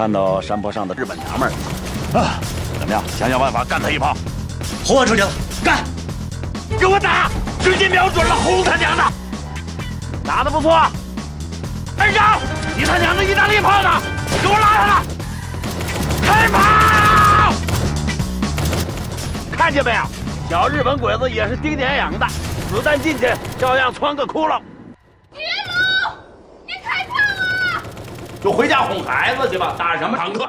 看到山坡上的日本娘们儿啊，怎么样？想想办法干他一炮。豁出去了，干！给我打，直接瞄准了，轰他娘的！打的不错。二长，你他娘的意大利炮呢？给我拉上来！开炮！看见没有？小日本鬼子也是丁点养的，子弹进去照样穿个窟窿。岳母，你开炮啊！就回家哄孩子去吧，打什么坦克？